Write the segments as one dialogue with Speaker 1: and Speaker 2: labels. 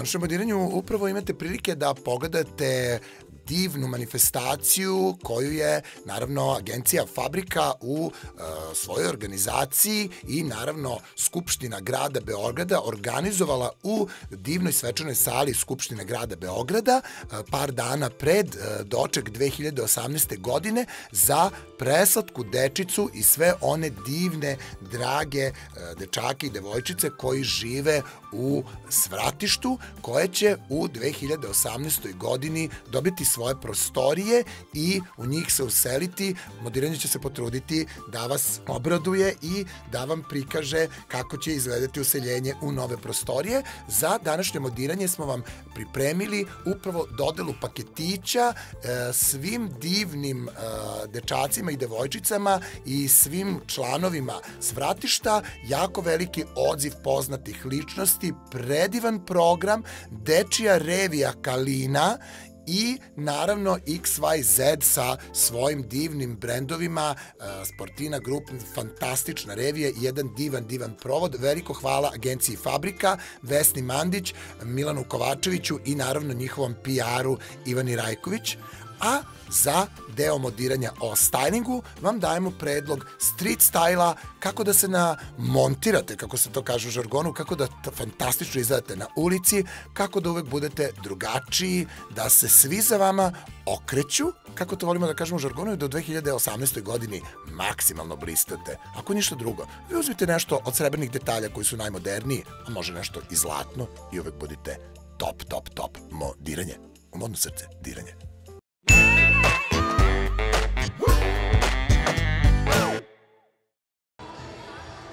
Speaker 1: današnjem modiranju upravo imate prilike da pogledate divnu manifestaciju koju je naravno agencija Fabrika u uh, svojoj organizaciji i naravno Skupština grada Beograda organizovala u divnoj svečanoj sali Skupštine grada Beograda uh, par dana pred uh, doček 2018. godine za preslatku dečicu i sve one divne, drage dečake i devojčice koji žive u svratištu koje će u 2018. godini dobiti svoje prostorije i u njih se useliti. Modiranje će se potruditi da vas obraduje i da vam prikaže kako će izgledati useljenje u nove prostorije. Za današnje modiranje smo vam pripremili upravo dodelu paketića e, svim divnim e, dečacima i devojčicama i svim članovima svratišta. Jako veliki odziv poznatih ličnosti, predivan program, dečija revija Kalina i naravno XYZ sa svojim divnim brendovima, uh, Sportina Group, fantastična revija, jedan divan, divan provod. Veliko hvala agenciji Fabrika, Vesni Mandić, Milanu Kovačeviću i naravno njihovom PR-u Ivani Rajković. A za deo modiranja o stylingu vam dajemo predlog street styla, kako da se na montirate, kako se to kaže u žargonu, kako da fantastično izgledate na ulici, kako da uvek budete drugačiji, da se svi za vama okreću, kako to volimo da kažemo u žargonu, i do 2018. godini maksimalno blistate. Ako ništa drugo, vi uzmite nešto od srebrnih detalja koji su najmoderniji, a može nešto i zlatno i uvek budite top, top, top modiranje. U modno srce, diranje.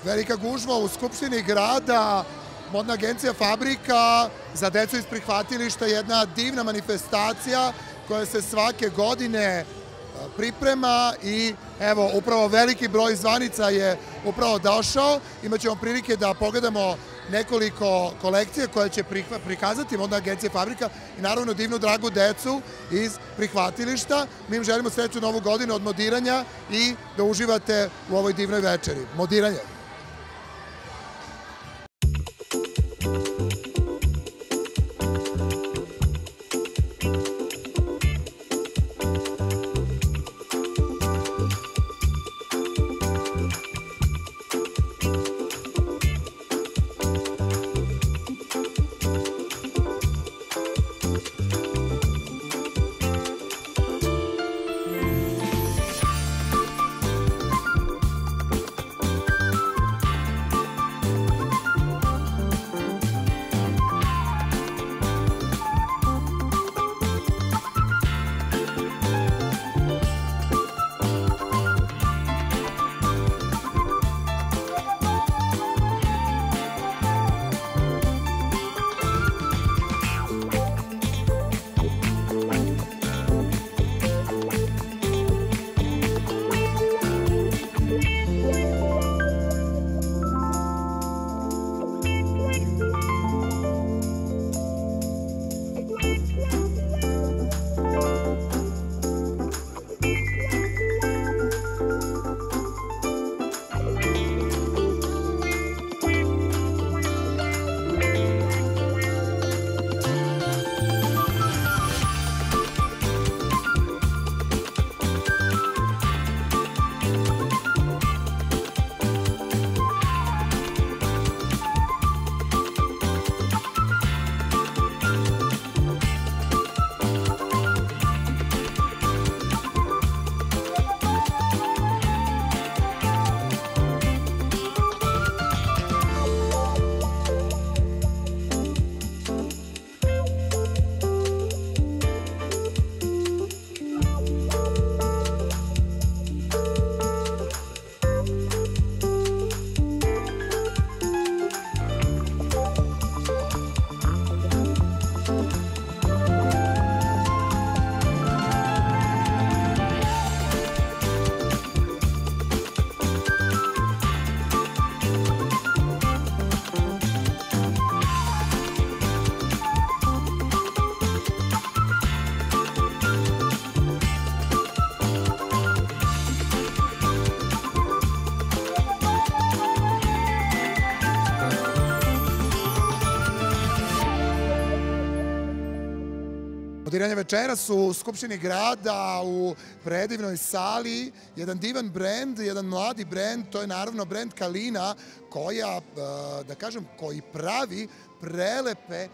Speaker 2: Velika gužva u Skupštini grada, modna agencija Fabrika za decu iz prihvatilišta, jedna divna manifestacija koja se svake godine e, priprema i evo, upravo veliki broj zvanica je upravo došao. Imaćemo prilike da pogledamo nekoliko kolekcija koje će prikazati modna agencija Fabrika i naravno divnu dragu decu iz prihvatilišta. Mi im želimo sreću novu godinu od modiranja i da uživate u ovoj divnoj večeri. Modiranje.
Speaker 1: Modiranje večeras u Skupštini grada u predivnoj sali, jedan divan brend, jedan mladi brend, to je naravno brend Kalina koja, e, da kažem, koji pravi prelepe e,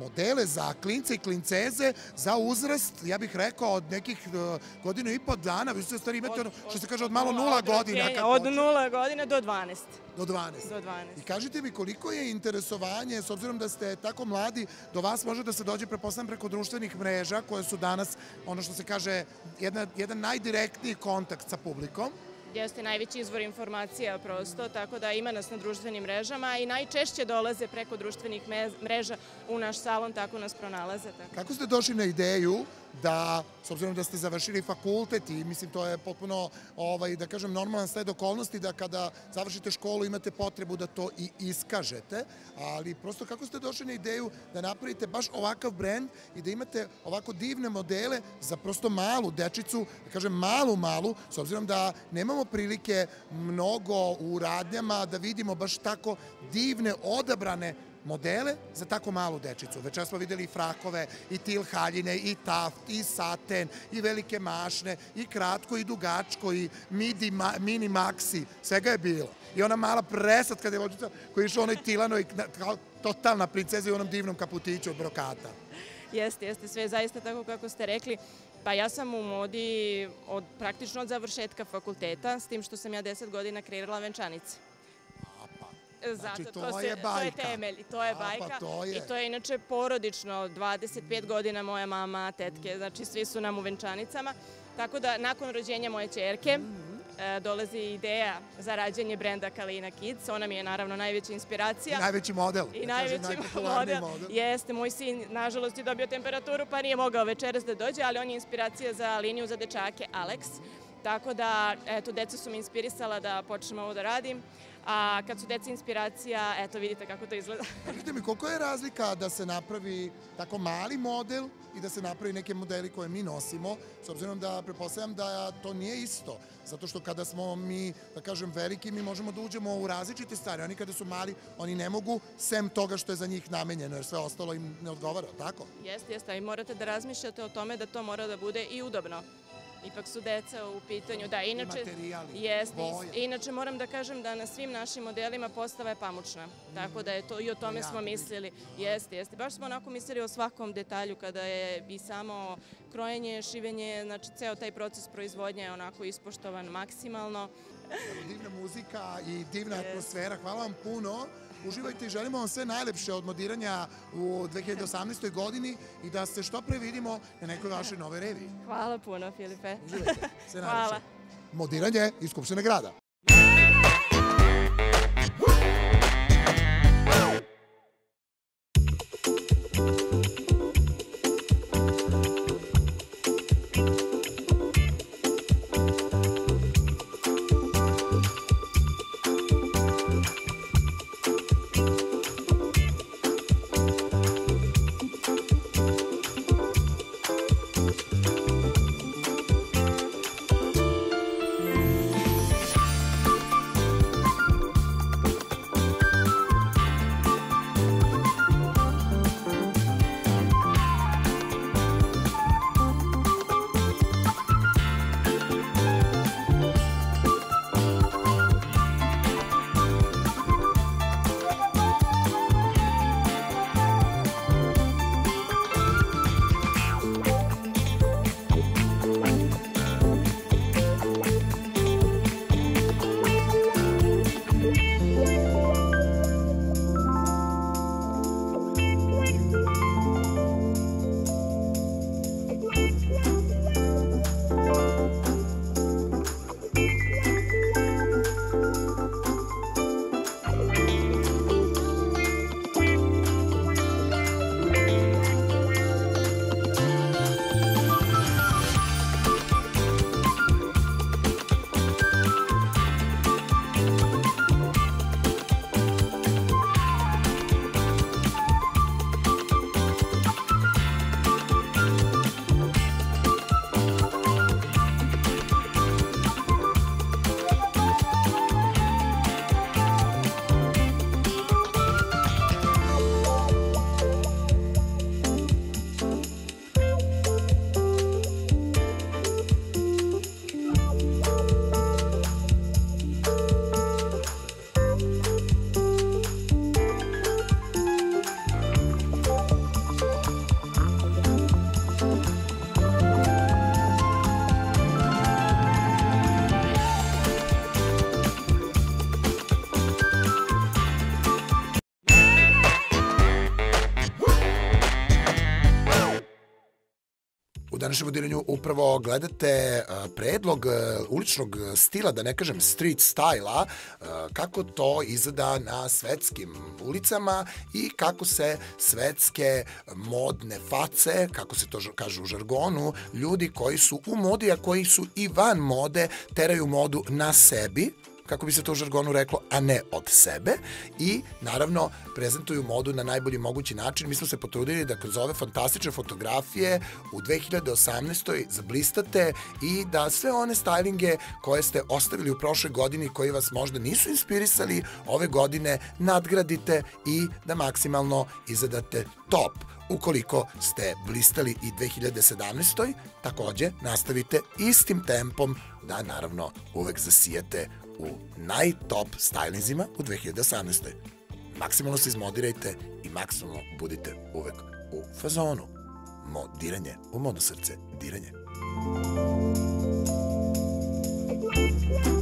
Speaker 1: modele za klince i klinceze za uzrast, ja bih rekao, od nekih uh, godinu i po dana, vi ste stari imate ono, što se kaže, od malo nula godina.
Speaker 3: Od nula godina do 12.
Speaker 1: Do 12.
Speaker 3: Do 12.
Speaker 1: I kažite mi koliko je interesovanje, s obzirom da ste tako mladi, do vas može da se dođe, preposledam, preko društvenih mreža, koje su danas, ono što se kaže, jedna, jedan najdirektniji kontakt sa publikom
Speaker 3: jeste najveći izvor informacija prosto, tako da ima nas na društvenim mrežama i najčešće dolaze preko društvenih mreža u naš salon, tako nas pronalaze. Tako.
Speaker 1: Kako ste došli na ideju da, s obzirom da ste završili fakultet i mislim to je potpuno, ovaj, da kažem, normalan sled okolnosti da kada završite školu imate potrebu da to i iskažete, ali prosto kako ste došli na ideju da napravite baš ovakav brend i da imate ovako divne modele za prosto malu dečicu, da kažem malu, malu, s obzirom da nemamo prilike mnogo u radnjama da vidimo baš tako divne, odabrane modele za tako malu dečicu. Večera smo videli i frakove, i til haljine, i taft, i saten, i velike mašne, i kratko, i dugačko, i midi, ma, mini maxi, svega je bilo. I ona mala presatka devojčica koja je išla onoj tilanoj, kao totalna princeza i onom divnom kaputiću od brokata.
Speaker 3: Jeste, jeste, sve zaista tako kako ste rekli. Pa ja sam u modi od, praktično od završetka fakulteta, s tim što sam ja 10 godina kreirala venčanice.
Speaker 1: Znači,
Speaker 3: Zato,
Speaker 1: to,
Speaker 3: to,
Speaker 1: se, je bajka.
Speaker 3: to je temelj, to je
Speaker 1: A,
Speaker 3: bajka.
Speaker 1: Pa to je.
Speaker 3: I to je inače porodično, 25 godina moja mama, tetke, znači svi su nam u venčanicama. Tako da nakon rođenja moje čerke mm -hmm. dolazi ideja za rađenje brenda Kalina Kids. Ona mi je naravno najveća inspiracija.
Speaker 1: I najveći model.
Speaker 3: I da najveći model. model. Jeste, moj sin nažalost je dobio temperaturu pa nije mogao večeras da dođe, ali on je inspiracija za liniju za dečake Alex. Tako da, eto, deca su me inspirisala da počnem ovo da radim. A kad su deca inspiracija, eto vidite kako to izgleda.
Speaker 1: Kažite mi, koliko je razlika da se napravi tako mali model i da se napravi neke modeli koje mi nosimo, s obzirom da prepostavljam da to nije isto. Zato što kada smo mi, da kažem, veliki, mi možemo da uđemo u različite stvari. Oni kada su mali, oni ne mogu, sem toga što je za njih namenjeno, jer sve ostalo im ne odgovara, tako?
Speaker 3: Jeste, jeste, i morate da razmišljate o tome da to mora da bude i udobno ipak su deca u pitanju. Da, inače, jest, inače moram da kažem da na svim našim modelima postava je pamučna. Mm. Tako da je to i o tome smo mislili. Jeste, jeste. Baš smo onako mislili o svakom detalju kada je i samo krojenje, šivenje, znači ceo taj proces proizvodnje je onako ispoštovan maksimalno.
Speaker 1: Divna muzika i divna yes. atmosfera. Hvala vam puno. Uživajte i želimo vam sve najlepše od modiranja u 2018. godini i da se što pre vidimo na nekoj vašoj nove reviji.
Speaker 3: Hvala puno, Filipe.
Speaker 1: Uživajte. Sve najlepše. Hvala. Modiranje iz Skupštine grada. U današnjem vodiranju upravo gledate predlog uličnog stila, da ne kažem street style-a, kako to izgleda na svetskim ulicama i kako se svetske modne face, kako se to kaže u žargonu, ljudi koji su u modi, a koji su i van mode, teraju modu na sebi, kako bi se to u žargonu reklo, a ne od sebe i naravno prezentuju modu na najbolji mogući način. Mi smo se potrudili da kroz ove fantastične fotografije u 2018. zablistate i da sve one stylinge koje ste ostavili u prošloj godini koji vas možda nisu inspirisali ove godine nadgradite i da maksimalno izadate top. Ukoliko ste blistali i 2017. takođe nastavite istim tempom da naravno uvek zasijete u najtop stylingzima u 2018. Maksimalno se izmodirajte i maksimalno budite uvek u fazonu. Modiranje u modo srce, diranje. Thank you.